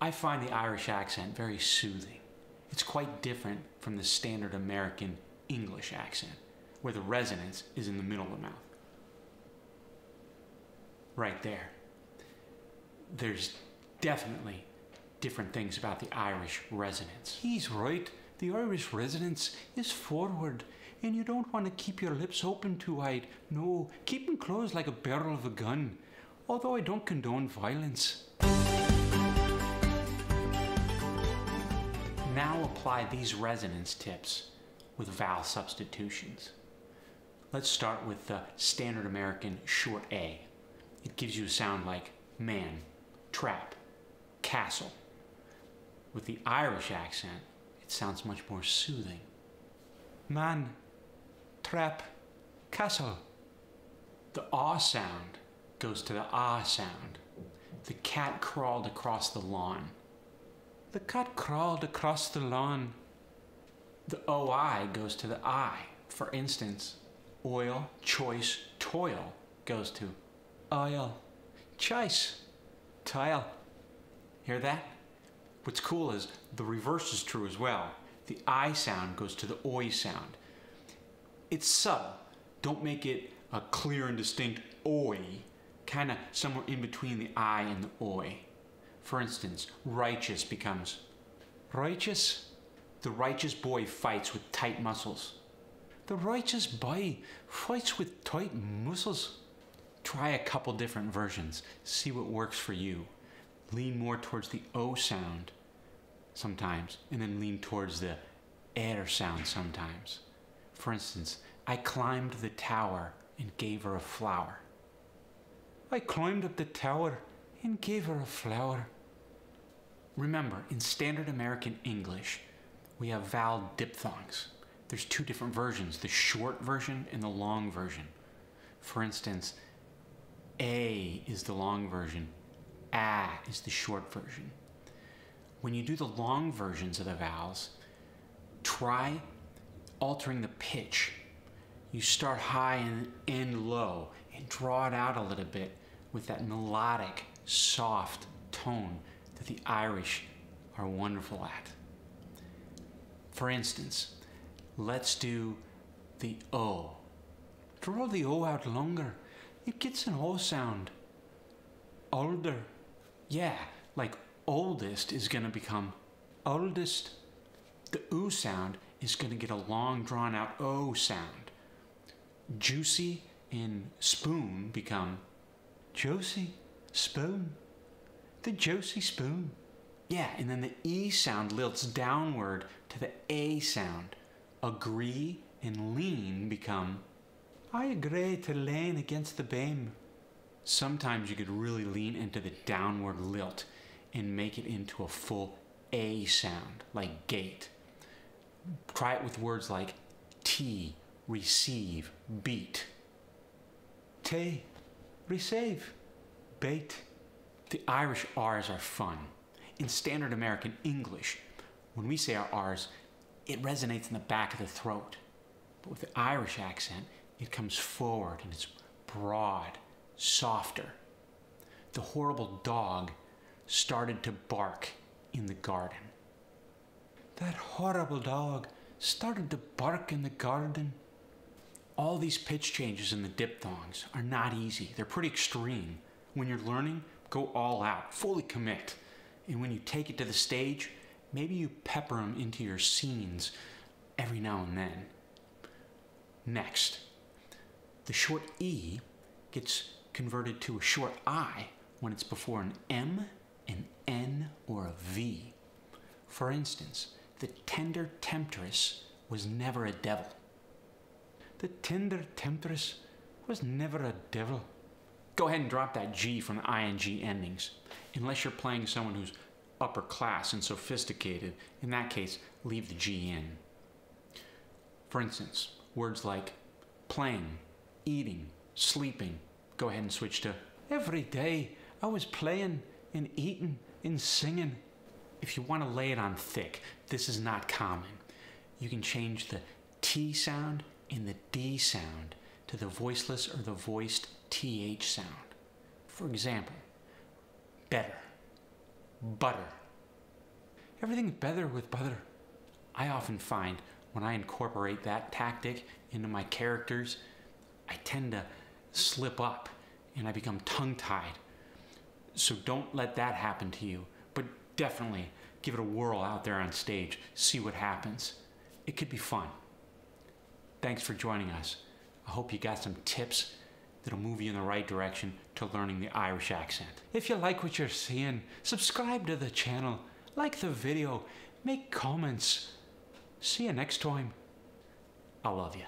I find the Irish accent very soothing. It's quite different from the standard American English accent, where the resonance is in the middle of the mouth. Right there. There's definitely different things about the Irish resonance. He's right. The Irish resonance is forward, and you don't want to keep your lips open too wide. No, keep them closed like a barrel of a gun. Although I don't condone violence. Now apply these resonance tips with vowel substitutions. Let's start with the standard American short A. It gives you a sound like man, trap, castle. With the Irish accent, it sounds much more soothing. Man, trap, castle. The ah sound goes to the ah sound. The cat crawled across the lawn. The cat crawled across the lawn. The oi goes to the I. For instance, oil, choice, toil goes to oil, choice, tile. Hear that? What's cool is the reverse is true as well. The I sound goes to the oi sound. It's subtle. Don't make it a clear and distinct oi, kind of somewhere in between the I and the oi. For instance, righteous becomes righteous. The righteous boy fights with tight muscles. The righteous boy fights with tight muscles. Try a couple different versions. See what works for you. Lean more towards the O sound sometimes, and then lean towards the air sound sometimes. For instance, I climbed the tower and gave her a flower. I climbed up the tower and gave her a flower. Remember, in standard American English, we have vowel diphthongs. There's two different versions the short version and the long version. For instance, A is the long version, A is the short version. When you do the long versions of the vowels, try altering the pitch. You start high and end low and draw it out a little bit with that melodic, soft tone that the Irish are wonderful at. For instance, let's do the O. Draw the O out longer. It gets an O sound. Older. Yeah, like oldest is going to become oldest. The oo sound is going to get a long drawn out O sound. Juicy and spoon become Josie spoon. The Josie spoon. Yeah, and then the E sound lilts downward to the A sound. Agree and lean become I agree to lean against the beam. Sometimes you could really lean into the downward lilt and make it into a full A sound, like gate. Try it with words like T, receive, beat. T, receive, beat. The Irish R's are fun. In standard American English, when we say our R's, it resonates in the back of the throat. But with the Irish accent, it comes forward and it's broad, softer. The horrible dog started to bark in the garden. That horrible dog started to bark in the garden. All these pitch changes in the diphthongs are not easy. They're pretty extreme. When you're learning, go all out, fully commit. And when you take it to the stage, maybe you pepper them into your scenes every now and then. Next, the short E gets converted to a short I when it's before an M, an N, or a V. For instance, the tender temptress was never a devil. The tender temptress was never a devil. Go ahead and drop that G from the ing endings. Unless you're playing someone who's upper class and sophisticated, in that case, leave the G in. For instance, words like playing, eating, sleeping, go ahead and switch to every day I was playing and eating and singing. If you want to lay it on thick, this is not common. You can change the T sound and the D sound to the voiceless or the voiced TH sound. For example, better, butter, Everything's better with butter. I often find when I incorporate that tactic into my characters, I tend to slip up and I become tongue tied. So don't let that happen to you, but definitely give it a whirl out there on stage. See what happens. It could be fun. Thanks for joining us. I hope you got some tips that'll move you in the right direction to learning the Irish accent. If you like what you're seeing, subscribe to the channel, like the video, make comments. See you next time. I love you.